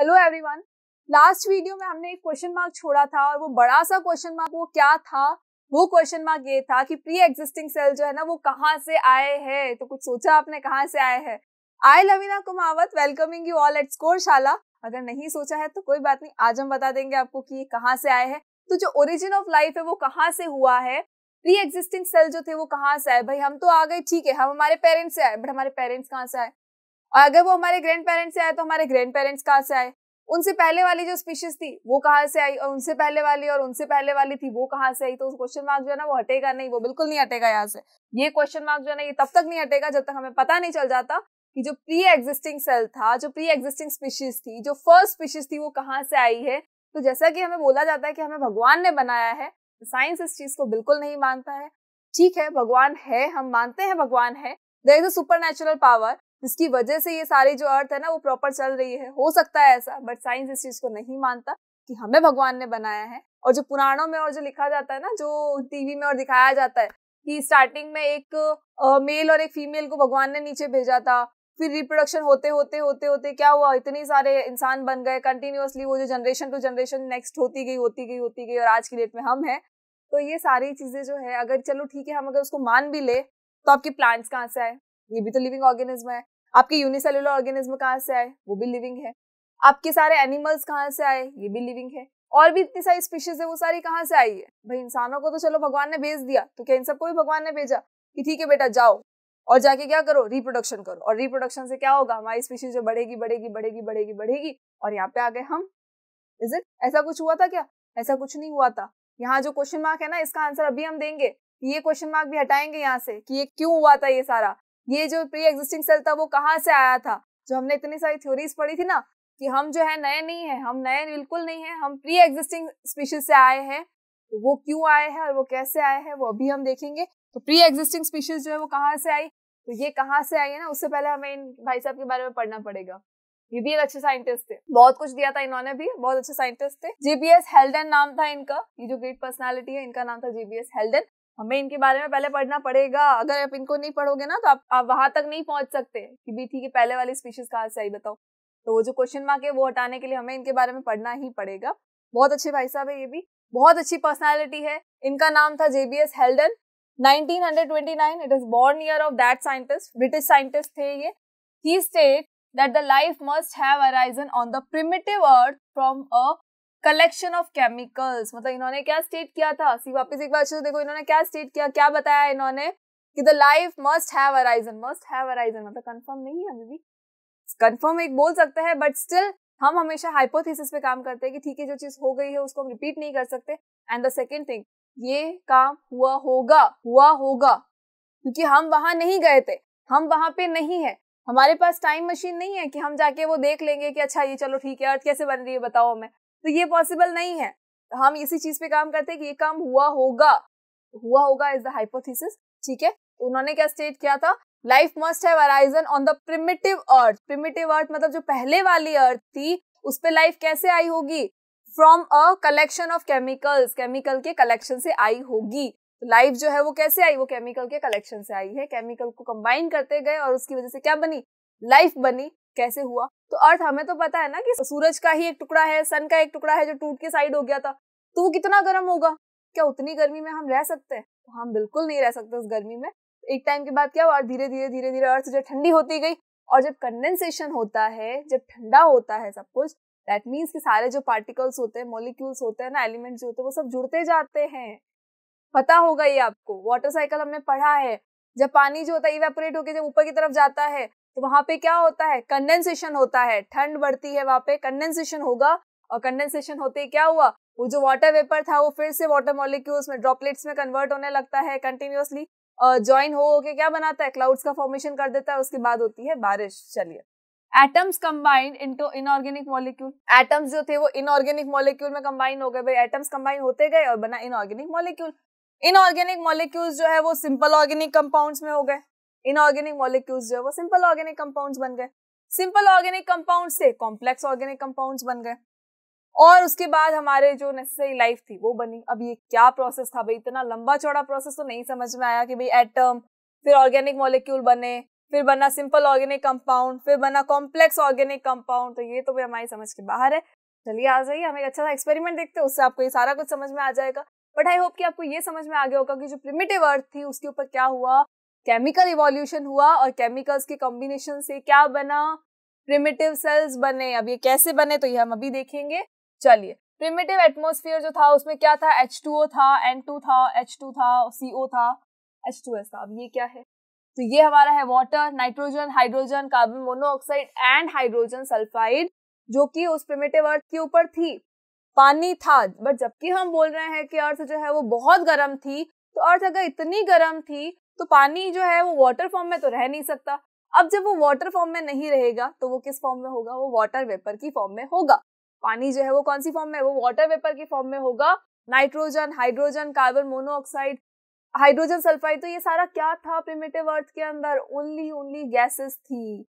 Hello everyone last video में हमने एक क्वेश्चन मार्क छोड़ा था और वो बड़ा सा क्वेश्चन मार्क वो क्या था? वो क्वेश्चन मार्क ये था कि प्री एग्जिस्टिंग सेल जो है ना, वो कहाँ से आए हैं? तो कुछ सोचा आपने कहाँ से आए हैं? I Lavina Kumawat welcoming you all at Score Shala अगर नहीं सोचा है तो कोई बात नहीं, आज हम बता देंगे आपको कि ये कहाँ से आए हैं। तो जो ओरिजिन ऑफ़ लाइफ है, वो कहाँ से हुआ है? प्री एग्जिस्टिंग सेल जो थे, वो कहाँ से आए? भाई, हम तो आ गए, ठीक है, हम हमारे पेरेंट्स से आए बट हमारे पेरेंट्स कहाँ से आए? और अगर वो हमारे ग्रैंड पेरेंट्स से आए तो हमारे ग्रैंड पेरेंट्स कहाँ से आए? उनसे पहले वाली जो स्पीशीज थी, वो कहाँ से आई? और उनसे पहले वाली और उनसे पहले वाली थी, वो कहाँ से आई? तो क्वेश्चन मार्क जो है ना, वो हटेगा नहीं, वो बिल्कुल नहीं हटेगा यहाँ से। ये क्वेश्चन मार्क जो है ना, ये तब तक नहीं हटेगा जब तक हमें पता नहीं चल जाता कि जो प्री एग्जिस्टिंग सेल था, जो प्री एग्जिस्टिंग स्पीशीज थी, जो फ़र्स्ट स्पीशीज थी, वो कहाँ से आई है? तो जैसा कि हमें बोला जाता है कि हमें भगवान ने बनाया है तो साइंस इस चीज़ को बिल्कुल नहीं मानता है। ठीक है, भगवान है, हम मानते हैं भगवान है। There is a supernatural power जिसकी वजह से ये सारी जो अर्थ है ना, वो प्रॉपर चल रही है। हो सकता है ऐसा बट साइंस इस चीज़ को नहीं मानता कि हमें भगवान ने बनाया है। और जो पुराणों में और जो लिखा जाता है ना, जो टीवी में और दिखाया जाता है कि स्टार्टिंग में एक मेल और एक फीमेल को भगवान ने नीचे भेजा था, फिर रिप्रोडक्शन होते होते होते होते क्या हुआ? इतने सारे इंसान बन गए कंटिन्यूअसली वो जो जनरेशन टू जनरेशन नेक्स्ट होती गई होती गई होती गई, और आज की डेट में हम हैं। तो ये सारी चीज़ें जो है, अगर चलो ठीक है, हम अगर उसको मान भी ले तो आपके प्लांट्स कहाँ से आए? ये भी तो लिविंग ऑर्गेनिज्म है। आपके यूनिसेलुलर ऑर्गेनिज्म कहाँ से आए? वो भी लिविंग है। आपके सारे एनिमल्स कहाँ से आए? ये भी लिविंग है। और भी इतनी सारी स्पीशीज है, वो सारी कहाँ से आई है? भाई, इंसानों को तो चलो भगवान ने भेज दिया तो क्या इन सबको भी भगवान ने भेजा? कि ठीक है बेटा, जाओ। और जाके क्या करो? रिप्रोडक्शन करो। और रिप्रोडक्शन से क्या होगा? हमारी स्पीशीज जो बढ़ेगी बढ़ेगी बढ़ेगी बढ़ेगी बढ़ेगी। और यहाँ पे आ गए हम। इज़ इट ऐसा कुछ हुआ था क्या? ऐसा कुछ नहीं हुआ था। यहाँ जो क्वेश्चन मार्क है ना, इसका आंसर अभी हम देंगे। ये क्वेश्चन मार्क भी हटाएँगे यहाँ से कि ये क्यों हुआ था ये सारा? ये जो प्री एग्जिस्टिंग सेल था, वो कहाँ से आया था? जो हमने इतनी सारी थ्योरीज पढ़ी थी ना, कि हम जो है, नए नहीं है, हम नए बिल्कुल नहीं है, हम प्री एग्जिस्टिंग स्पीशीज से आए हैं तो वो क्यों आए हैं और वो कैसे आए हैं, वो अभी हम देखेंगे। तो प्री एग्जिस्टिंग स्पीशीज जो है, वो कहाँ से आई? तो ये कहाँ से आई है ना, उससे पहले हमें इन भाई साहब के बारे में पढ़ना पड़ेगा। ये भी एक अच्छे साइंटिस्ट थे। बहुत कुछ दिया था इन्होंने भी, बहुत अच्छे साइंटिस्ट थे। जीबीएस हेल्डन नाम था इनका, ये जो ग्रेट पर्सनालिटी है, इनका नाम था जीबीएस हेल्डन हमें इनके बारे में पहले पढ़ना पड़ेगा। अगर आप इनको नहीं पढ़ोगे ना तो आप, आप वहाँ तक नहीं पहुँच सकते कि भी ठीक है पहले वाली स्पीशीज कहाँ से आई बताओ। तो वो जो क्वेश्चन मार्क है वो हटाने के लिए हमें इनके बारे में पढ़ना ही पड़ेगा। बहुत अच्छे भाई साहब है ये भी। बहुत अच्छी पर्सनैलिटी है। इनका नाम था JBS Haldane 1929 it is born year of that scientist British scientist थे ये। He state that the life must have arisen on the primitive earth from a collection of chemicals मतलब इन्होंने क्या स्टेट किया था? सी वापस एक बार अच्छे से देखो, इन्होंने क्या स्टेट किया, क्या बताया इन्होंने कि the life must have arisen must have arisen मतलब कंफर्म नहीं है अभी कंफर्म एक बोल सकते हैं बट स्टिल हम हमेशा हाइपोथेसिस पे काम करते हैं कि ठीक है, जो चीज़ हो गई है उसको हम रिपीट नहीं कर सकते। एंड द सेकेंड थिंग ये काम हुआ होगा हुआ होगा, क्योंकि हम वहाँ नहीं गए थे, हम वहाँ पे नहीं है। हमारे पास टाइम मशीन नहीं है कि हम जाके वो देख लेंगे कि अच्छा ये चलो ठीक है अर्थ कैसे बन रही है, बताओ हमें। तो ये पॉसिबल नहीं है। हम इसी चीज़ पे काम करते हैं कि ये काम हुआ होगा। हुआ होगा इज़ द हाइपोथेसिस ठीक है? तो उन्होंने क्या स्टेट किया था? Life must the primitive earth primitive earth मतलब जो पहले वाली अर्थ थी, उस पर लाइफ कैसे आई होगी? From a collection of chemicals chemical के कलेक्शन से आई होगी। तो लाइफ जो है वो कैसे आई? वो केमिकल के कलेक्शन से आई है। केमिकल को कंबाइन करते गए और उसकी वजह से क्या बनी? लाइफ बनी। कैसे हुआ? तो अर्थ हमें तो पता है ना कि सूरज का ही एक टुकड़ा है, सन का एक टुकड़ा है जो टूट के साइड हो गया था। तो वो कितना गर्म होगा? क्या उतनी गर्मी में हम रह सकते हैं? तो हम बिल्कुल नहीं रह सकते उस गर्मी में। एक टाइम के बाद क्या हुआ? धीरे धीरे धीरे धीरे अर्थ जब ठंडी होती गई और जब कंडेंसेशन होता है, जब ठंडा होता है सब कुछ दैट मीन्स कि सारे जो पार्टिकल्स होते हैं मोलिक्यूल्स होते हैं ना एलिमेंट्स होते हैं, वो सब जुड़ते जाते हैं। पता होगा ये आपको। वाटर साइकिल हमने पढ़ा है। जब पानी जो होता है इवेपोरेट होकर जब ऊपर की तरफ़ जाता है तो वहाँ पे क्या होता है? कंडेंसेशन होता है। ठंड बढ़ती है वहाँ पे कंडेंसेशन होगा और कंडेंसेशन होते ही क्या हुआ? वो जो वाटर वेपर था, वो फिर से वाटर मॉलिक्यूल्स में ड्रॉपलेट्स में कन्वर्ट होने लगता है कंटिन्यूसली ज्वाइन हो के क्या बनाता है? क्लाउड्स का फॉर्मेशन कर देता है, उसके बाद होती है बारिश। चलिए। Atoms combined into inorganic molecule atoms जो थे, वो इनऑर्गेनिक मॉलिक्यूल में कंबाइन हो गए। भाई एटम्स कंबाइन होते गए और बना इनऑर्गेनिक मॉलिक्यूल इनऑर्गेनिक मॉलिक्यूल्स जो है, वो सिंपल ऑर्गेनिक कंपाउंड्स में हो गए। इनऑर्गेनिक मॉलिक्यूल्स जो है, वो सिंपल ऑर्गेनिक कंपाउंड्स बन गए। सिंपल ऑर्गेनिक कंपाउंड से कॉम्प्लेक्स ऑर्गेनिक कंपाउंड्स बन गए। और उसके बाद हमारे जो नेसेसरी लाइफ थी, वो बनी। अब ये क्या प्रोसेस था भाई? इतना लंबा चौड़ा प्रोसेस तो नहीं समझ में आया कि भाई एटम फिर ऑर्गेनिक मॉलिक्यूल बने, फिर बना सिंपल ऑर्गेनिक कंपाउंड फिर बना कॉम्प्लेक्स ऑर्गेनिक कंपाउंड तो ये तो भी हमारी समझ के बाहर है। चलिए आ जाइए हम एक अच्छा सा एक्सपेरिमेंट देखते हैं, उससे आपको ये सारा कुछ समझ में आ जाएगा। बट आई होप कि आपको ये समझ में आ गया होगा कि जो प्रिमिटिव अर्थ थी, उसके ऊपर क्या हुआ केमिकल इवोल्यूशन हुआ और केमिकल्स के कॉम्बिनेशन से क्या बना? प्रिमिटिव सेल्स बने। अब ये कैसे बने तो ये हम अभी देखेंगे। चलिए प्रिमिटिव एटमोस्फियर जो था, उसमें क्या था? एच टू ओ था एन टू था एच टू था CO था H2S था। अब ये क्या है? तो ये हमारा है water nitrogen hydrogen carbon monoxide and hydrogen sulphide जो कि उस प्रिमेटिव अर्थ के ऊपर थी। पानी था बट जबकि हम बोल रहे हैं कि अर्थ जो है, वो बहुत गर्म थी। तो अर्थ अगर इतनी गर्म थी तो पानी जो है वो वाटर फॉर्म में तो रह नहीं सकता। अब जब वो वाटर फॉर्म में नहीं रहेगा तो वो किस फॉर्म में होगा? वो वाटर वेपर की फॉर्म में होगा। पानी जो है वो कौन सी फॉर्म में? वो वाटर वेपर की फॉर्म में होगा। Nitrogen hydrogen carbon monoxide hydrogen sulphide तो ये सारा क्या था प्रिमिटिव अर्थ के अंदर? ओनली ओनली गैसेस थी।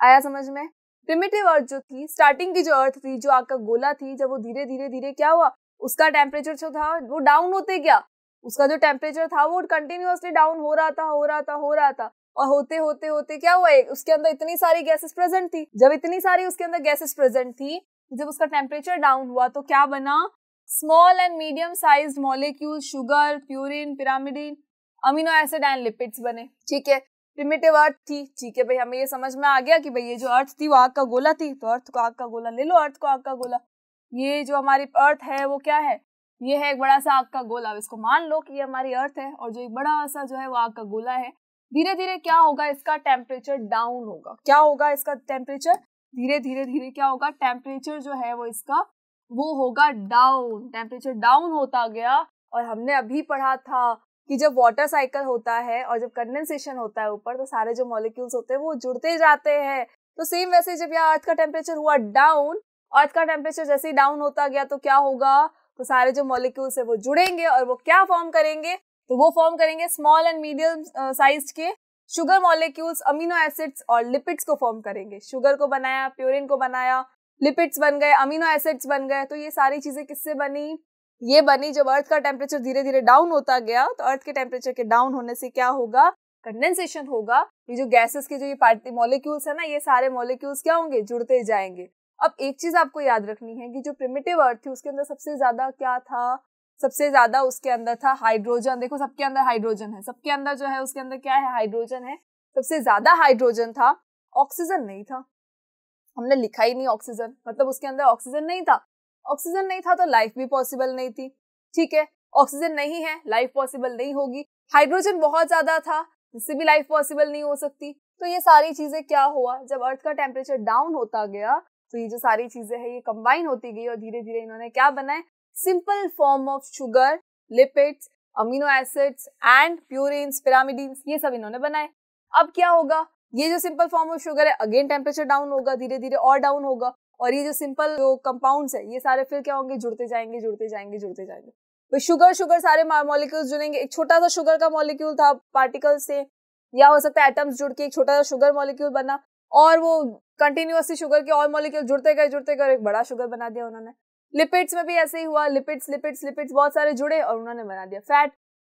आया समझ में? प्रिमिटिव अर्थ जो थी स्टार्टिंग की जो अर्थ थी, जो आग का गोला थी, जब वो धीरे धीरे धीरे क्या हुआ? उसका टेम्परेचर जो था, वो डाउन होते गया। उसका जो टेम्परेचर था, वो कंटिन्यूसली डाउन हो रहा था, हो रहा था, हो रहा था। और होते होते होते क्या हुआ? उसके अंदर इतनी सारी गैसेस प्रेजेंट थी। जब इतनी सारी उसके अंदर गैसेस प्रेजेंट थी, जब उसका टेम्परेचर डाउन हुआ तो क्या बना? Small and medium size molecule sugar purine pyrimidine amino acid and lipids बने। ठीक है? प्रिमिटिव अर्थ थी। ठीक है भाई, हमें ये समझ में आ गया कि भाई ये जो अर्थ थी, वो आग का गोला थी। तो अर्थ को आग का गोला, ले लो अर्थ को आग का गोला। ये जो हमारी अर्थ है, वो क्या है? ये है एक बड़ा सा आग का गोला। इसको मान लो कि ये हमारी अर्थ है और जो एक बड़ा सा जो है वो आग का गोला है धीरे धीरे क्या होगा इसका टेम्परेचर डाउन होगा। क्या होगा इसका टेम्परेचर धीरे धीरे धीरे क्या होगा? टेम्परेचर जो है वो इसका, वो होगा डाउन टेम्परेचर डाउन होता गया और हमने अभी पढ़ा था कि जब वाटर साइकिल होता है और जब कंडेंसेशन होता है ऊपर तो सारे जो मॉलिक्यूल्स होते हैं वो जुड़ते जाते हैं। तो सेम वैसे जब यहाँ अर्थ का टेम्परेचर हुआ डाउन अर्थ का टेम्परेचर जैसे ही डाउन होता गया तो क्या होगा? तो सारे जो मॉलिक्यूल्स है वो जुड़ेंगे और वो क्या फॉर्म करेंगे? तो वो फॉर्म करेंगे स्मॉल एंड मीडियम साइज़ के शुगर मॉलिक्यूल्स अमीनो एसिड्स और लिपिड्स को फॉर्म करेंगे। शुगर को बनाया प्योरिन को बनाया लिपिड्स बन गए अमीनो एसिड्स बन गए। तो ये सारी चीज़ें किससे बनी? ये बनी जब अर्थ का टेम्परेचर धीरे धीरे डाउन होता गया तो अर्थ के टेम्परेचर के डाउन होने से क्या होगा? कंडेंसेशन होगा। ये जो गैसेस के जो ये पार्टी मॉलिक्यूल्स है ना, ये सारे मॉलिक्यूल्स क्या होंगे? जुड़ते जाएँगे। अब एक चीज़ आपको याद रखनी है कि जो प्रिमिटिव अर्थ थी, उसके अंदर सबसे ज़्यादा क्या था? सबसे ज़्यादा उसके अंदर था हाइड्रोजन देखो, सबके अंदर हाइड्रोजन है। सबके अंदर जो है, उसके अंदर क्या है? हाइड्रोजन है। सबसे ज़्यादा हाइड्रोजन था ऑक्सीजन नहीं था। हमने लिखा ही नहीं ऑक्सीजन मतलब उसके अंदर ऑक्सीजन नहीं था। ऑक्सीजन नहीं था तो लाइफ भी पॉसिबल नहीं थी। ठीक है? ऑक्सीजन नहीं है लाइफ पॉसिबल नहीं होगी। हाइड्रोजन बहुत ज़्यादा था जिससे भी लाइफ पॉसिबल नहीं हो सकती। तो ये सारी चीज़ें क्या हुआ? जब अर्थ का टेम्परेचर डाउन होता गया तो ये जो सारी चीज़ें है, ये कंबाइन होती गई और धीरे धीरे इन्होंने क्या बनाए simple form of sugar lipids amino acids and purines pyrimidines ये सब इन्होंने बनाए। अब क्या होगा? ये जो सिंपल फॉर्म ऑफ़ शुगर है अगेन टेम्परेचर डाउन होगा धीरे धीरे और डाउन होगा। और ये जो सिंपल जो कंपाउंड्स है, ये सारे फिर क्या होंगे? जुड़ते जाएँगे जुड़ते जाएँगे जुड़ते जाएँगे। तो शुगर शुगर सारे मॉलिक्यूल्स जुड़ेंगे। एक छोटा सा शुगर का मॉलिक्यूल था पार्टिकल से, या हो सकता है एटम्स जुड़ के एक छोटा सा शुगर मॉलिक्यूल बना। और वो कंटिन्यूसली शुगर के और मॉलिक्यूल जुड़ते गए जुड़ते गए एक बड़ा शुगर बना दिया उन्होंने। लिपिड्स में भी ऐसे ही हुआ लिपिड्स लिपिड्स लिपिड्स बहुत सारे जुड़े और उन्होंने बना दिया। फैट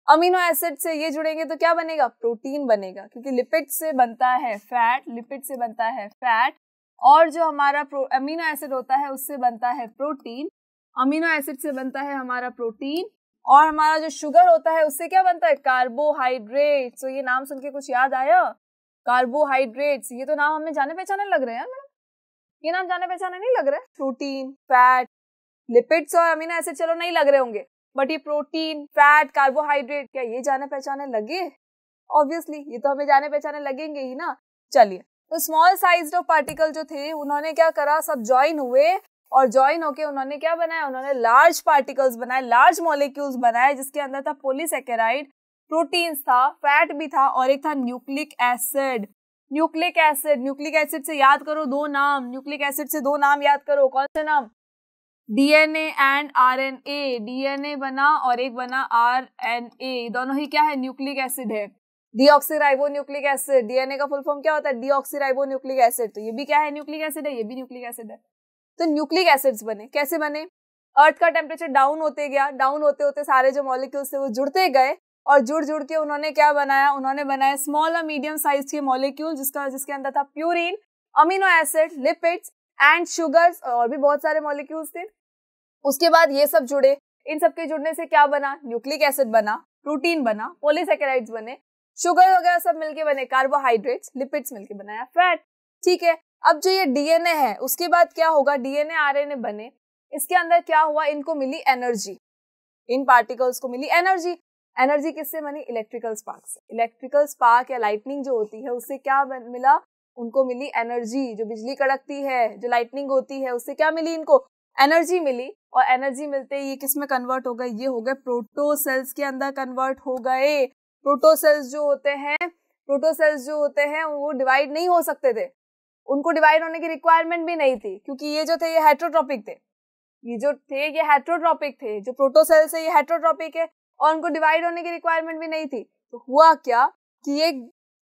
अमीनो एसिड से ये जुड़ेंगे तो क्या बनेगा? प्रोटीन बनेगा, क्योंकि लिपिड से बनता है फैट लिपिड से बनता है फैट और जो हमारा अमीनो एसिड होता है उससे बनता है प्रोटीन अमीनो एसिड से बनता है हमारा प्रोटीन और हमारा जो शुगर होता है उससे क्या बनता है? कार्बोहाइड्रेट तो ये नाम सुन के कुछ याद आया? कार्बोहाइड्रेट्स ये तो नाम हमें जाने पहचाने लग रहे हैं मैडम। ये नाम जाने पहचाने नहीं लग रहे? प्रोटीन, फैट, लिपिड्स और अमीनो एसिड चलो नहीं लग रहे होंगे, बट ये प्रोटीन, फैट कार्बोहाइड्रेट क्या ये जाने पहचाने लगे? ऑब्वियसली ये तो हमें जाने पहचाने लगेंगे ही ना। चलिए तो स्मॉल साइज़ ऑफ़ पार्टिकल जो थे, उन्होंने क्या करा? सब ज्वाइन हुए और ज्वाइन होके उन्होंने क्या बनाया? उन्होंने लार्ज पार्टिकल्स बनाए लार्ज मॉलिक्यूल्स बनाए, जिसके अंदर था पोलिसेकेराइड प्रोटीन्स था, फैट भी था और एक था nucleic acid. Nucleic acid nucleic acid से याद करो दो नाम, न्यूक्लिक एसिड से दो नाम याद करो, कौन से नाम? डीएनए एंड आरएनए, डीएनए बना और एक बना आरएनए, दोनों ही क्या है? न्यूक्लिक एसिड है। डीऑक्सीराइबो न्यूक्लिक एसिड, डीएनए का फुल फॉर्म क्या होता है? डीऑक्सीराइबो न्यूक्लिक एसिड तो ये भी क्या है? न्यूक्लिक एसिड है, ये भी न्यूक्लिक एसिड है। तो न्यूक्लिक एसिड्स बने, कैसे बने? अर्थ का टेम्परेचर डाउन होते गया डाउन होते होते सारे जो मॉलिक्यूल्स थे वो जुड़ते गए और जुड़ जुड़ के उन्होंने क्या बनाया? उन्होंने बनाया स्मॉल और मीडियम साइज़ के मॉलिक्यूल जिसका, जिसके अंदर था purine amino acid lipids and sugars और भी बहुत सारे मॉलिक्यूल्स थे। उसके बाद ये सब जुड़े। इन सब के जुड़ने से क्या बना? न्यूक्लिक एसिड बना प्रोटीन बना पोलिसक्राइड्स बने शुगर वगैरह सब मिलके बने कार्बोहाइड्रेट्स लिपिड्स मिलके बनाया फैट ठीक है, अब जो ये डीएनए है, उसके बाद क्या होगा? डीएनए आरएनए बने। इसके अंदर क्या हुआ? इनको मिली एनर्जी इन पार्टिकल्स को मिली एनर्जी एनर्जी किससे बनी? इलेक्ट्रिकल स्पार्क से। इलेक्ट्रिकल स्पार्क या लाइटनिंग जो होती है, उससे क्या मिला? उनको मिली एनर्जी जो बिजली कड़कती है, जो लाइटनिंग होती है, उससे क्या मिली इनको? एनर्जी मिली और एनर्जी मिलते ही ये किसमें कन्वर्ट हो गए? ये हो गए प्रोटोसेल्स के अंदर कन्वर्ट हो गए। प्रोटोसेल्स जो होते हैं प्रोटोसेल्स जो होते हैं, वो डिवाइड नहीं हो सकते थे। उनको डिवाइड होने की रिक्वायरमेंट भी नहीं थी, क्योंकि ये जो थे, ये हेट्रोट्रॉपिक थे। ये जो थे, ये हेट्रोट्रॉपिक थे। जो प्रोटोसेल्स है, ये हेट्रोट्रॉपिक है। और उनको डिवाइड होने की रिक्वायरमेंट भी नहीं थी। तो हुआ क्या कि ये,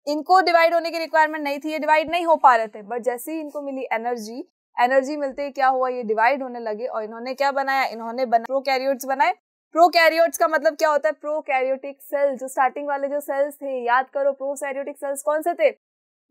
इनको डिवाइड होने की रिक्वायरमेंट नहीं थी, ये डिवाइड नहीं हो पा रहे थे। बट जैसे ही इनको मिली एनर्जी एनर्जी मिलते ही क्या हुआ? ये डिवाइड होने लगे और इन्होंने क्या बनाया? इन्होंने बना प्रोकैरियोट्स बनाए। प्रो प्रोकैरियोट्स का मतलब क्या होता है? प्रोकैरियोटिक सेल जो स्टार्टिंग वाले जो सेल्स थे, याद करो प्रो प्रोकैरियोटिक सेल्स कौन से थे?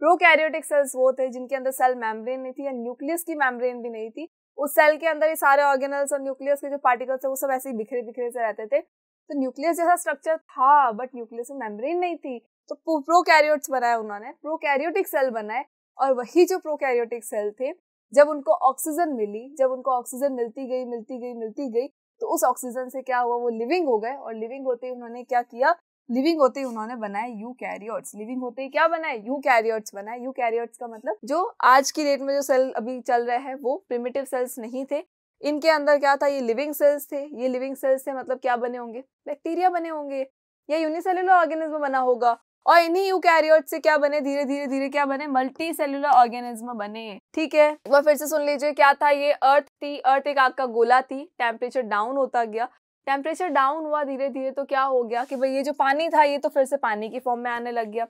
प्रोकैरियोटिक सेल्स वो थे जिनके अंदर सेल मेम्ब्रेन नहीं थी या न्यूक्लियस की मेम्ब्रेन भी नहीं थी। उस सेल के अंदर ये सारे ऑर्गेनल्स और न्यूक्लियस के जो पार्टिकल्स है वो सब ऐसे ही बिखरे बिखरे से रहते थे। तो न्यूक्लियस जैसा स्ट्रक्चर था बट न्यूक्लियस में मेम्ब्रेन नहीं थी। तो प्रोकैरियोट्स बनाए उन्होंने। प्रोकैरियोटिक सेल बनाए और वही जो प्रोकैरियोटिक सेल थे, जब उनको ऑक्सीजन मिली, जब उनको ऑक्सीजन मिलती गई मिलती गई मिलती गई तो उस ऑक्सीजन से क्या हुआ? वो लिविंग हो गए और लिविंग होते ही उन्होंने क्या किया? लिविंग होते ही उन्होंने बनाए यू कैरियर्स लिविंग होते ही क्या बनाए? यू कैरियर्स बनाए। यू कैरियर्स का मतलब जो आज की डेट में जो सेल अभी चल रहे हैं, वो प्रिमिटिव सेल्स नहीं थे। इनके अंदर क्या था? ये लिविंग सेल्स थे। ये लिविंग सेल्स थे मतलब क्या बने होंगे? बैक्टीरिया बने होंगे। या यूनिसेलुलर ऑर्गेनिज्म बना होगा। और इन्हीं यू यूकैरियोट से क्या बने? धीरे धीरे धीरे क्या बने? मल्टी सेलुलर ऑर्गेनिज्म बने। ठीक है? वह फिर से सुन लीजिए, क्या था ये? अर्थ थी। अर्थ एक आग का गोला थी। टेम्परेचर डाउन होता गया। टेम्परेचर डाउन हुआ धीरे धीरे तो क्या हो गया कि भाई ये जो पानी था, ये तो फिर से पानी की फॉर्म में आने लग गया।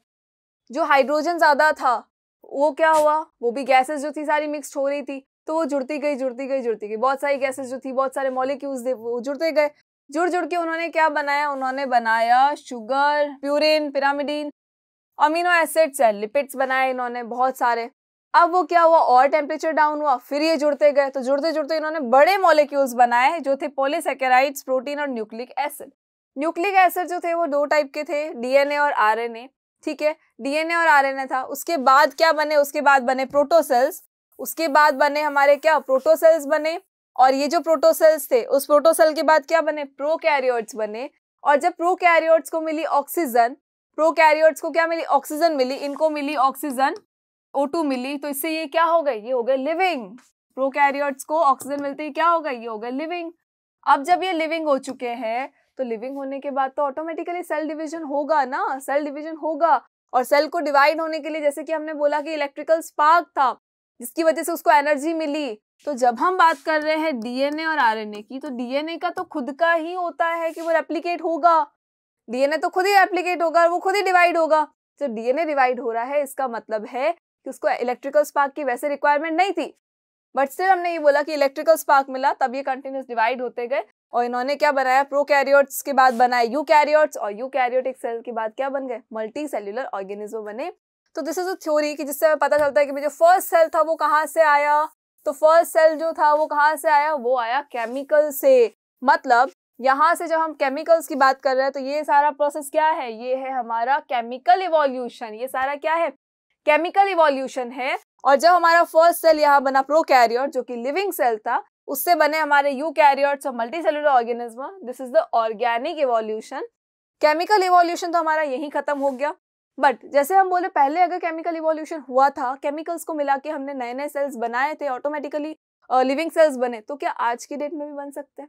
जो हाइड्रोजन ज़्यादा था, वो क्या हुआ? वो भी गैसेस जो थी सारी मिक्स हो रही थी। तो वो जुड़ती गई जुड़ती गई जुड़ती गई। बहुत सारी गैसेस जो थी, बहुत सारे मॉलिक्यूल्स थे वो जुड़ते गए। जुड़ जुड़ के उन्होंने क्या बनाया? उन्होंने बनाया sugar purine pyrimidine amino acids and lipids बनाए इन्होंने बहुत सारे। अब वो क्या हुआ? और टेम्परेचर डाउन हुआ, फिर ये जुड़ते गए। तो जुड़ते जुड़ते इन्होंने बड़े मॉलिक्यूल्स बनाए जो थे पोलिसक्राइड्स प्रोटीन और न्यूक्लिक एसिड न्यूक्लिक एसिड जो थे वो दो टाइप के थे डीएनए और आरएनए ठीक है? डीएनए और आरएनए था। उसके बाद क्या बने? उसके बाद बने प्रोटोसेल्स उसके बाद बने हमारे क्या प्रोटोसेल्स बने और ये जो प्रोटोसेल्स थे, उस प्रोटोसेल के बाद क्या बने? प्रोकैरियोट्स बने। और जब प्रोकैरियोट्स को मिली ऑक्सीजन प्रोकैरियोट्स को क्या मिली? ऑक्सीजन मिली, इनको मिली ऑक्सीजन O2 मिली तो इससे ये क्या हो गए ये हो गए लिविंग प्रोकैरियोट्स को ऑक्सीजन मिलती है क्या हो गए ये हो गए लिविंग अब जब ये लिविंग हो चुके हैं तो लिविंग होने के बाद तो ऑटोमेटिकली सेल डिवीज़न होगा ना? सेल डिवीज़न होगा। और सेल को डिवाइड होने के लिए जैसे कि हमने बोला कि इलेक्ट्रिकल स्पार्क था जिसकी वजह से उसको एनर्जी मिली। तो जब हम बात कर रहे हैं डीएनए और आरएनए की तो डीएनए का तो खुद का ही होता है कि वो रेप्लीकेट होगा। डीएनए तो खुद ही रेप्लीकेट होगा वो खुद ही डिवाइड होगा। तो डीएनए डिवाइड हो रहा है, इसका मतलब है कि उसको इलेक्ट्रिकल स्पार्क की वैसे रिक्वायरमेंट नहीं थी। बट स्टिल हमने ये बोला कि इलेक्ट्रिकल स्पार्क मिला, तब ये कंटिन्यूस डिवाइड होते गए और इन्होंने क्या बनाया? प्रो कैरियोट्स के बाद बनाए यू कैरियोट्स और यू कैरियोटिक सेल के बाद क्या बन गए? मल्टी सेल्यूलर ऑर्गेनिज्म बने। तो दिस इज़ अ थ्योरी कि जिससे हमें पता चलता है कि जो फ़र्स्ट सेल था वो कहाँ से आया? तो फ़र्स्ट सेल जो था वो कहाँ से आया? वो आया केमिकल से। मतलब यहाँ से जब हम केमिकल्स की बात कर रहे हैं तो ये सारा प्रोसेस क्या है? ये है हमारा केमिकल इवोल्यूशन ये सारा क्या है? केमिकल इवोल्यूशन है। और जब हमारा फ़र्स्ट सेल यहाँ बना प्रोकैरियोट जो कि लिविंग सेल था, उससे बने हमारे यू कैरियोट्स और multicellular organism this is the organic evolution chemical evolution तो हमारा यही खत्म हो गया। बट जैसे हम बोले, पहले अगर केमिकल इवोल्यूशन हुआ था केमिकल्स को मिला के हमने नए नए सेल्स बनाए थे ऑटोमेटिकली लिविंग सेल्स बने तो क्या आज की डेट में भी बन सकते? हैं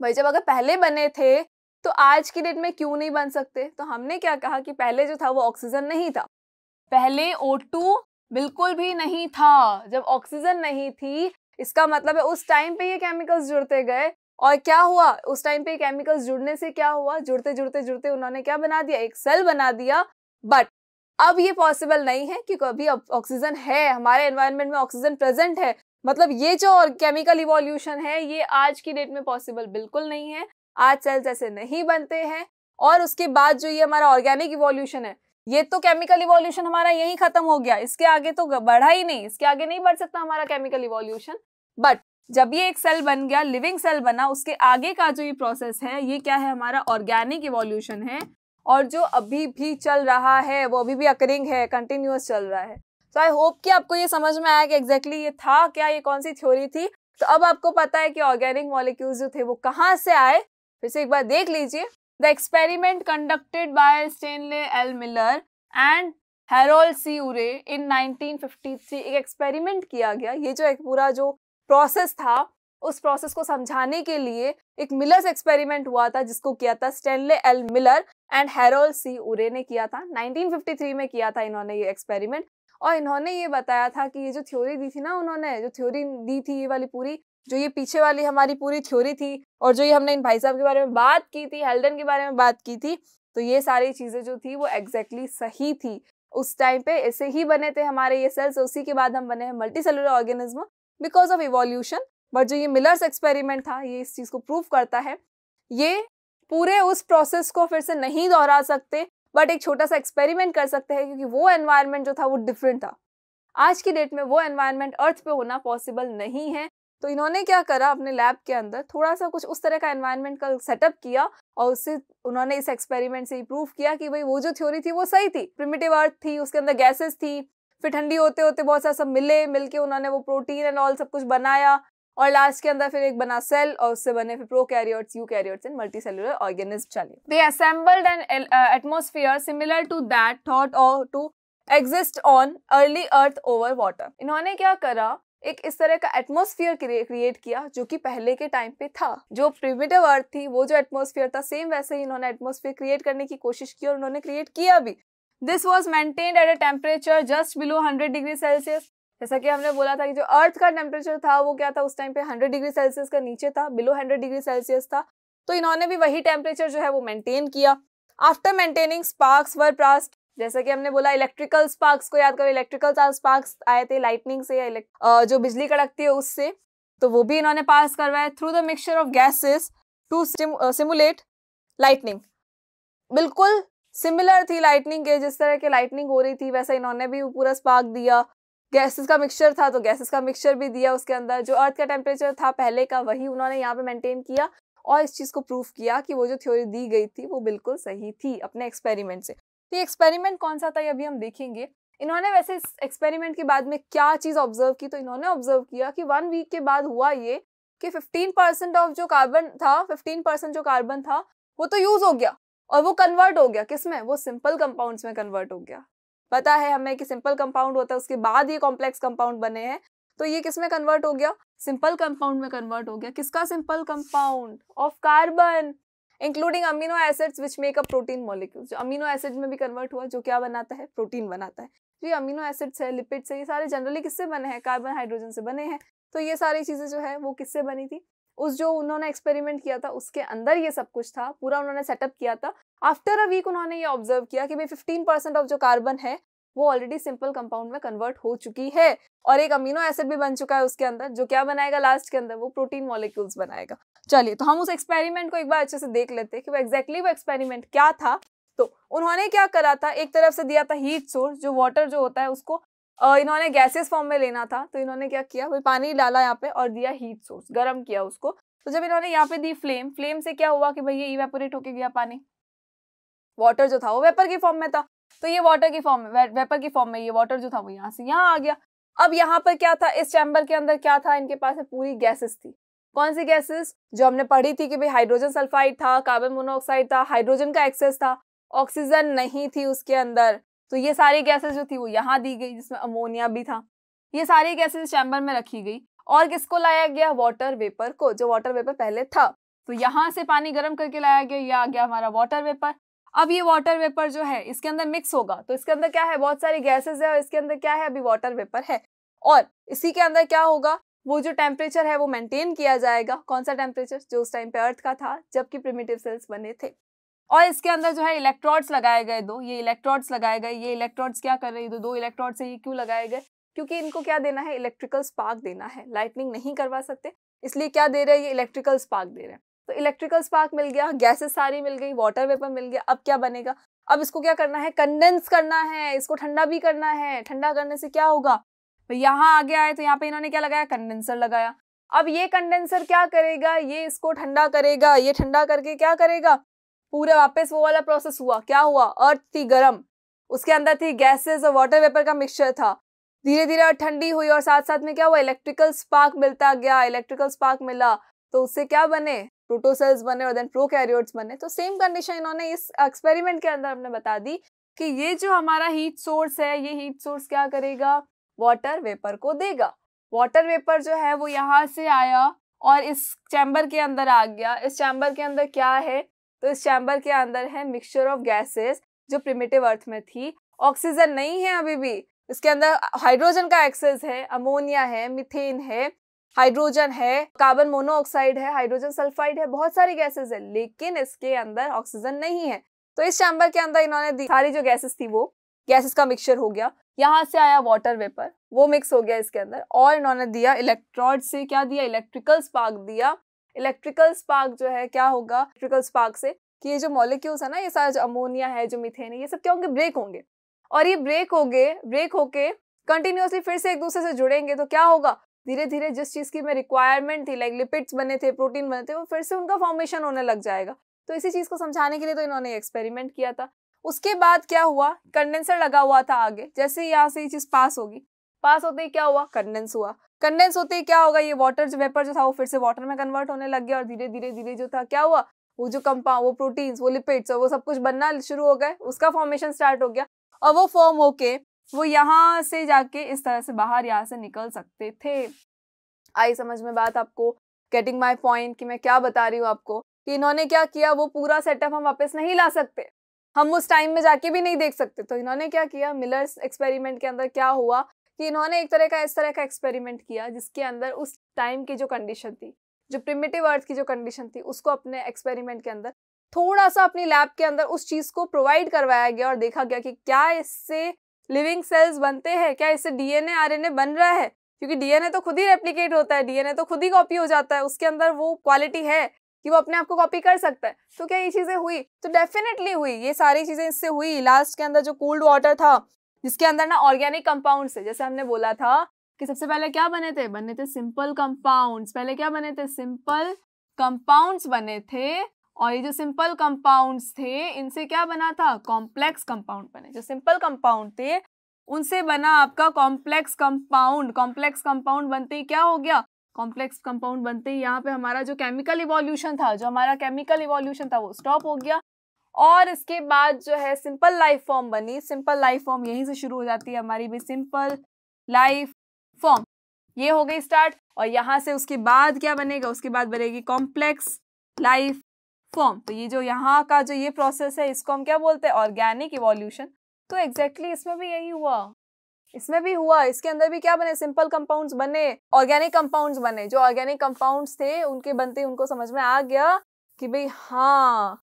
भाई जब अगर पहले बने थे तो आज की डेट में क्यों नहीं बन सकते? तो हमने क्या कहा कि पहले जो था वो ऑक्सीजन नहीं था। पहले O2 बिल्कुल भी नहीं था। जब ऑक्सीजन नहीं थी, इसका मतलब है उस टाइम पे ये केमिकल्स जुड़ते गए। और क्या हुआ? उस टाइम पे केमिकल्स जुड़ने से क्या हुआ? जुड़ते जुड़ते जुड़ते उन्होंने क्या बना दिया? एक सेल बना दिया। बट अब ये पॉसिबल नहीं है क्योंकि अभी ऑक्सीजन है, हमारे एनवायरनमेंट में ऑक्सीजन प्रेजेंट है। मतलब ये जो केमिकल इवोल्यूशन है, ये आज की डेट में पॉसिबल बिल्कुल नहीं है। आज सेल्स ऐसे नहीं बनते हैं। और उसके बाद जो ये हमारा ऑर्गेनिक इवोल्यूशन है, ये तो केमिकल इवोल्यूशन हमारा यही खत्म हो गया। इसके आगे तो बढ़ा ही नहीं। इसके आगे नहीं बढ़ सकता हमारा केमिकल इवोल्यूशन बट जब ये एक सेल बन गया लिविंग सेल बना, उसके आगे का जो ये प्रोसेस है, ये क्या है हमारा ऑर्गेनिक इवोल्यूशन है। और जो अभी भी चल रहा है, वो अभी भी अकरिंग है कंटिन्यूस चल रहा है। तो आई होप कि आपको ये समझ में आया कि एग्जैक्टली exactly ये था, क्या ये कौन सी थ्योरी थी। तो अब आपको पता है कि ऑर्गेनिक मॉलिक्यूल्स जो थे, वो कहाँ से आए। फिर से एक बार देख लीजिए। The experiment conducted by Stanley L Miller and Harold C Urey in 1953 एक एक्सपेरिमेंट किया गया। ये जो एक पूरा जो प्रोसेस था उस प्रोसेस को समझाने के लिए एक मिलर्स एक्सपेरिमेंट हुआ था, जिसको किया था Stanley L Miller and Harold C Urey ने किया था। 1953 में किया था इन्होंने ये एक्सपेरिमेंट और इन्होंने ये बताया था कि ये जो थ्योरी दी थी ना उन्होंने, जो थ्योरी दी थी ये वाली पूरी, जो ये पीछे वाली हमारी पूरी थ्योरी थी और जो ये हमने इन भाई साहब के बारे में बात की थी हेल्डन के बारे में बात की थी तो ये सारी चीज़ें जो थी वो एग्जैक्टली exactly सही थी। उस टाइम पे ऐसे ही बने थे हमारे ये सेल्स उसी के बाद हम बने हैं multicellular organism because of evolution but जो ये मिलर्स एक्सपेरिमेंट था, ये इस चीज़ को प्रूव करता है, ये पूरे उस प्रोसेस को फिर से नहीं दोहरा सकते बट एक छोटा सा एक्सपेरिमेंट कर सकते हैं, क्योंकि वो एनवायरनमेंट जो था, वो डिफरेंट था। आज की डेट में वो एनवायरनमेंट अर्थ पे होना पॉसिबल नहीं है। तो इन्होंने क्या करा अपने लैब के अंदर? थोड़ा सा कुछ उस तरह का एनवायरनमेंट का सेटअप किया और उससे उन्होंने इस एक्सपेरिमेंट से प्रूव किया कि भाई वो जो थ्योरी थी, वो सही थी। प्रिमिटिव अर्थ थी, उसके अंदर गैसेस थी, फिर ठंडी होते होते बहुत सारा सब मिले, मिलके उन्होंने वो प्रोटीन एंड ऑल सब कुछ बनाया। और लास्ट के अंदर फिर एक बना सेल और उससे बने फिर prokaryotes eukaryotes and multicellular organism चले they assembled an atmosphere similar to that thought और to exist on early earth over water इन्होंने क्या करा? एक इस तरह का एटमोसफियर क्रिएट किया जो कि पहले के टाइम पे था। जो प्रिमिटिव अर्थ थी, वो जो एटमोसफियर था सेम वैसे ही इन्होंने एटमोसफियर क्रिएट करने की कोशिश की और उन्होंने क्रिएट किया भी। This was maintained at a temperature just below hundred degree Celsius जैसा कि हमने बोला था कि जो अर्थ का टेम्परेचर था, वो क्या था? उस टाइम पे हंड्रेड डिग्री सेल्सियस का नीचे था बिलो हंड्रेड डिग्री सेल्सियस था। तो इन्होंने भी वही टेम्परेचर जो है वो मेंटेन किया। After maintaining sparks were passed जैसा कि हमने बोला इलेक्ट्रिकल स्पार्क्स को याद करो इलेक्ट्रिकल स्पार्क्स आए थे लाइटनिंग से या जो बिजली कड़कती है उससे। तो वो भी इन्होंने पास करवाया through the mixture of gases to simulate lightning बिल्कुल सिमिलर थी लाइटनिंग के, जिस तरह की लाइटनिंग हो रही थी, वैसा इन्होंने भी पूरा स्पार्क दिया। गैसेस का मिक्सचर था तो गैसेस का मिक्सचर भी दिया उसके अंदर। जो अर्थ का टेम्परेचर था पहले का, वही उन्होंने यहाँ पे मेंटेन किया और इस चीज़ को प्रूफ किया कि वो जो थ्योरी दी गई थी, वो बिल्कुल सही थी अपने एक्सपेरिमेंट से। तो ये एक्सपेरिमेंट कौन सा था ये अभी हम देखेंगे। इन्होंने वैसे इस एक्सपेरिमेंट के बाद में क्या चीज़ ऑब्ज़र्व की तो इन्होंने ऑब्ज़र्व किया कि वन वीक के बाद हुआ ये कि 15 परसेंट ऑफ़ जो कार्बन था 15 परसेंट जो कार्बन था, वो तो यूज़ हो गया और वो कन्वर्ट हो गया। किसमें वो सिंपल कंपाउंड्स में कन्वर्ट हो गया। पता है हमें कि सिंपल कंपाउंड होता है, उसके बाद ये कॉम्प्लेक्स कंपाउंड बने हैं। तो ये किसमें कन्वर्ट हो गया? सिंपल कंपाउंड में कन्वर्ट हो गया। किसका simple compound? Of carbon including amino acids which make a protein molecules जो अमीनो एसिड में भी कन्वर्ट हुआ, जो क्या बनाता है? प्रोटीन बनाता है। जो ये अमीनो एसिड्स है लिपिड्स है, ये सारे जनरली किससे बने हैं? कार्बन हाइड्रोजन से बने हैं। तो ये सारी चीज़ें जो है, वो किससे बनी थी? उस जो उन्होंने एक्सपेरिमेंट किया था, उसके अंदर ये सब कुछ था, पूरा उन्होंने सेटअप किया था। आफ्टर अ वीक उन्होंने ये ऑब्ज़र्व किया कि भाई फिफ्टीन परसेंट ऑफ़ जो कार्बन है, वो ऑलरेडी सिंपल कंपाउंड में कन्वर्ट हो चुकी है। और एक अमीनो एसिड भी बन चुका है उसके अंदर, जो क्या बनाएगा लास्ट के अंदर, वो प्रोटीन मॉलिक्यूल्स बनाएगा। चलिए तो हम उस एक्सपेरिमेंट को एक बार अच्छे से देख लेते हैं कि वो एग्जैक्टली वो एक्सपेरिमेंट क्या था। तो उन्होंने क्या करा था? एक तरफ़ से दिया था हीट सोर्स जो वाटर जो होता है उसको इन्होंने गैसेस फॉर्म में लेना था। तो इन्होंने क्या किया? भाई पानी डाला यहाँ पे और दिया हीट सोर्स गर्म किया उसको। तो जब इन्होंने यहाँ पे दी फ्लेम फ्लेम से क्या हुआ कि भाई ये इवेपोरेट होके गया पानी? वाटर जो था वो वेपर की फॉर्म में था। तो ये वाटर की फॉर्म में वेपर की फॉर्म में ये वाटर जो था वो यहाँ से यहाँ आ गया। अब यहाँ पर क्या था? इस चैम्बर के अंदर क्या था? इनके पास पूरी गैसेस थी। कौन सी गैसेस जो हमने पढ़ी थी कि भाई हाइड्रोजन सल्फाइड था कार्बन मोनोऑक्साइड था हाइड्रोजन का एक्सेस था ऑक्सीजन नहीं थी उसके अंदर। तो ये सारी गैसेस जो थी वो यहाँ दी गई, जिसमें अमोनिया भी था। ये सारी गैसेस चैम्बर में रखी गई। और किसको लाया गया? वाटर वेपर को, जो वाटर वेपर पहले था। तो यहाँ से पानी गर्म करके लाया गया, ये आ गया हमारा वाटर वेपर अब ये वाटर वेपर जो है, इसके अंदर मिक्स होगा। तो इसके अंदर क्या है? बहुत सारी गैसेज है और इसके अंदर क्या है? अभी वाटर वेपर है। और इसी के अंदर क्या होगा? वो जो टेम्परेचर है, वो मेंटेन किया जाएगा। कौन सा टेम्परेचर जो उस टाइम पे अर्थ का था, जबकि प्रिमिटिव सेल्स बने थे। और इसके अंदर जो है इलेक्ट्रॉड्स लगाए गए दो। ये इलेक्ट्रॉड्स लगाए गए। ये इलेक्ट्रॉड्स क्या कर रहे हैं? दो इलेक्ट्रॉड्स है, ये क्यों लगाए गए? क्योंकि इनको क्या देना है? इलेक्ट्रिकल स्पार्क देना है। लाइटनिंग नहीं करवा सकते। इसलिए क्या दे रहे हैं? ये इलेक्ट्रिकल स्पार्क दे रहे हैं। तो इलेक्ट्रिकल स्पार्क मिल गया गैसेस सारी मिल गई वाटर वेपर मिल गया, अब क्या बनेगा? अब इसको क्या करना है? कंडेंस करना है, इसको ठंडा भी करना है। ठंडा करने से क्या होगा? तो यहाँ आगे आए तो यहाँ पे इन्होंने क्या लगाया? कंडेंसर लगाया। अब ये कंडेंसर क्या करेगा? ये इसको ठंडा करेगा, ये ठंडा करके क्या करेगा? पूरे वापस वो वाला प्रोसेस हुआ। क्या हुआ? अर्थ थी गर्म। उसके अंदर थी गैसेस और वाटर वेपर का मिक्सचर था। धीरे धीरे ठंडी हुई और साथ साथ में क्या हुआ? इलेक्ट्रिकल स्पार्क मिलता गया इलेक्ट्रिकल स्पार्क मिला। तो उससे क्या बने? प्रोटोसेल्स बने और देन प्रोकैरियोट्स बने। तो सेम कंडीशन इन्होंने इस एक्सपेरिमेंट के अंदर हमने बता दी कि ये जो हमारा हीट सोर्स है, ये हीट सोर्स क्या करेगा? वाटर वेपर को देगा। वाटर वेपर जो है, वो यहाँ से आया और इस चैम्बर के अंदर आ गया। इस चैम्बर के अंदर क्या है? तो इस चैम्बर के अंदर है मिक्सचर ऑफ़ गैसेस जो प्रिमेटिव अर्थ में थी। ऑक्सीजन नहीं है अभी भी। इसके अंदर हाइड्रोजन का एक्सेस है अमोनिया है मिथेन है। हाइड्रोजन है, कार्बन मोनोऑक्साइड है, हाइड्रोजन सल्फाइड है, बहुत सारी गैसेस है, लेकिन इसके अंदर ऑक्सीजन नहीं है। तो इस चैम्बर के अंदर इन्होंने सारी जो गैसेस थी वो, गैसेस का मिक्सचर हो गया, यहाँ से आया वाटर वेपर, वो मिक्स हो गया इसके अंदर, और इन्होंने दिया इलेक्ट्रॉड से, क्या दिया? इलेक्ट्रिकल स्पार्क दिया। इलेक्ट्रिकल स्पार्क जो है, क्या होगा? इलेक्ट्रिकल स्पार्क से, कि ये जो मॉलिक्यूल्स है ना, ये सारा जो अमोनिया है, जो मिथेन है, ये सब क्या होंगे? ब्रेक होंगे। और ये ब्रेक हो गए, ब्रेक होके कंटिन्यूसली फिर से एक दूसरे से जुड़ेंगे तो क्या होगा? धीरे धीरे जिस चीज़ की में रिक्वायरमेंट थी लाइक लिपिड्स बने थे प्रोटीन बने थे, वो फिर से उनका फॉर्मेशन होने लग जाएगा। तो इसी चीज़ को समझाने के लिए तो इन्होंने एक्सपेरिमेंट किया था। उसके बाद क्या हुआ? कंडेंसर लगा हुआ था आगे। जैसे ही यहाँ से ये चीज़ पास होगी। पास होते ही क्या हुआ? कंडेंस हुआ। कंडेंस होते ही क्या होगा? ये वाटर जो वेपर जो था, वो फिर से वाटर में कन्वर्ट होने लग गया और धीरे धीरे धीरे जो था, क्या हुआ? वो जो कंपाउंड वो प्रोटीन्स वो लिपिड्स वो सब कुछ बनना शुरू हो गए। उसका फॉर्मेशन स्टार्ट हो गया। और वो फॉर्म होके वो यहाँ से जाके इस तरह से बाहर यहाँ से निकल सकते थे। आई समझ में बात आपको गेटिंग माई पॉइंट कि मैं क्या बता रही हूँ आपको कि इन्होंने क्या किया, वो पूरा सेटअप हम वापस नहीं ला सकते। हम उस टाइम में जाके भी नहीं देख सकते। तो इन्होंने क्या किया मिलर्स एक्सपेरिमेंट के अंदर क्या हुआ कि इन्होंने एक तरह का, इस तरह का एक्सपेरिमेंट किया जिसके अंदर उस टाइम की जो कंडीशन थी, जो प्रिमिटिव अर्थ की जो कंडीशन थी, उसको अपने एक्सपेरिमेंट के अंदर थोड़ा सा अपनी लैब के अंदर उस चीज़ को प्रोवाइड करवाया गया और देखा गया कि क्या इससे लिविंग सेल्स बनते हैं। क्या इससे डीएनए, आरएनए बन रहा है? क्योंकि डीएनए तो खुद ही रेप्लीकेट होता है, डीएनए तो खुद ही कॉपी हो जाता है, उसके अंदर वो क्वालिटी है कि वो अपने आप को कॉपी कर सकता है। तो क्या ये चीज़ें हुई? तो डेफिनेटली हुई, ये सारी चीज़ें इससे हुई। लास्ट के अंदर जो कोल्ड वाटर था, जिसके अंदर ना ऑर्गेनिक कंपाउंड है जैसे हमने बोला था कि सबसे पहले क्या बने थे? बने थे सिंपल कंपाउंड्स पहले क्या बने थे? सिंपल कंपाउंड्स बने थे और ये जो सिंपल कंपाउंड्स थे, इनसे क्या बना था? कॉम्प्लेक्स कंपाउंड बने। जो सिंपल कंपाउंड थे, उनसे बना आपका कॉम्प्लेक्स कंपाउंड कॉम्प्लेक्स कंपाउंड बनते ही क्या हो गया? कॉम्प्लेक्स कंपाउंड बनते ही यहाँ पे हमारा जो केमिकल इवोल्यूशन था, जो हमारा केमिकल इवोल्यूशन था, वो स्टॉप हो गया। और इसके बाद जो है सिंपल लाइफ फॉर्म बनी। सिंपल लाइफ फॉर्म यहीं से शुरू हो जाती है हमारी भी सिंपल लाइफ फॉर्म ये हो गई स्टार्ट और यहाँ से उसके बाद क्या बनेगा? उसके बाद बनेगी कॉम्प्लेक्स लाइफ फॉर्म तो ये जो यहाँ का जो ये प्रोसेस है, इसको हम क्या बोलते हैं? ऑर्गेनिक इवोल्यूशन तो एग्जैक्टली exactly इसमें भी यही हुआ। इसमें भी हुआ। इसके अंदर भी क्या बने? सिंपल कंपाउंड्स बने। ऑर्गेनिक कंपाउंड्स बने। जो ऑर्गेनिक कंपाउंड्स थे, उनके बनते, उनको समझ में आ गया कि भाई हाँ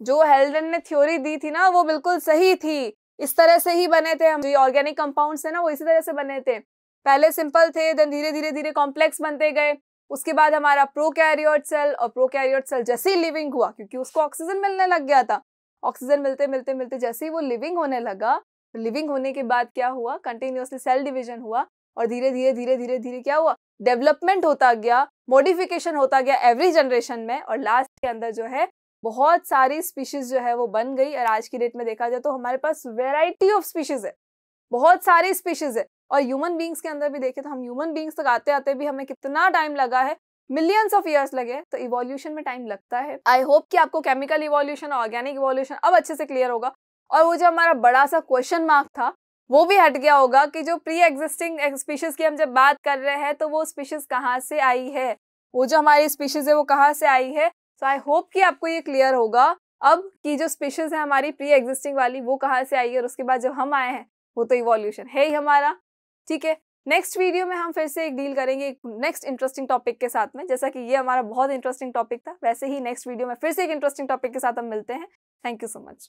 जो हेल्डन ने थ्योरी दी थी ना, वो बिल्कुल सही थी। इस तरह से ही बने थे हम। जो ऑर्गेनिक कंपाउंड्स थे ना, वो इसी तरह से बने थे। पहले सिंपल थे देन धीरे धीरे धीरे कॉम्प्लेक्स बनते गए। उसके बाद हमारा प्रोकैरियोट सेल और प्रोकैरियोट सेल जैसे ही लिविंग हुआ, क्योंकि उसको ऑक्सीजन मिलने लग गया था। ऑक्सीजन मिलते मिलते मिलते जैसे ही वो लिविंग होने लगा लिविंग होने के बाद क्या हुआ? कंटिन्यूसली सेल डिविजन हुआ और धीरे धीरे धीरे धीरे धीरे क्या हुआ? डेवलपमेंट होता गया मॉडिफिकेशन होता गया एवरी जनरेशन में और लास्ट के अंदर जो है, बहुत सारी स्पीशीज जो है वो बन गई। और आज की डेट में देखा जाए तो हमारे पास वेराइटी ऑफ़ स्पीशीज है। बहुत सारी स्पीशीज है। और ह्यूमन बींग्स के अंदर भी देखे तो हम ह्यूमन बींग्स तक आते आते भी हमें कितना टाइम लगा है? मिलियंस ऑफ़ ईयर्स लगे तो इवोल्यूशन में टाइम लगता है। आई होप कि आपको केमिकल इवोल्यूशन और ऑर्गेनिक इवोल्यूशन अब अच्छे से क्लियर होगा। और वो जो हमारा बड़ा सा क्वेश्चन मार्क था, वो भी हट गया होगा कि जो प्री एग्जिस्टिंग स्पीशीज की हम जब बात कर रहे हैं तो वो स्पीशीज कहाँ से आई है? वो जो हमारी स्पीशीज है, वो कहाँ से आई है? सो आई होप कि आपको ये क्लियर होगा अब की जो स्पीशीज है हमारी प्री एग्जिस्टिंग वाली, वो कहाँ से आई है? और उसके बाद जब हम आए हैं, वो तो इवोल्यूशन है ही हमारा। ठीक है? नेक्स्ट वीडियो में हम फिर से एक डील करेंगे एक नेक्स्ट इंटरेस्टिंग टॉपिक के साथ में। जैसा कि ये हमारा बहुत इंटरेस्टिंग टॉपिक था, वैसे ही नेक्स्ट वीडियो में फिर से एक इंटरेस्टिंग टॉपिक के साथ हम मिलते हैं। Thank you so much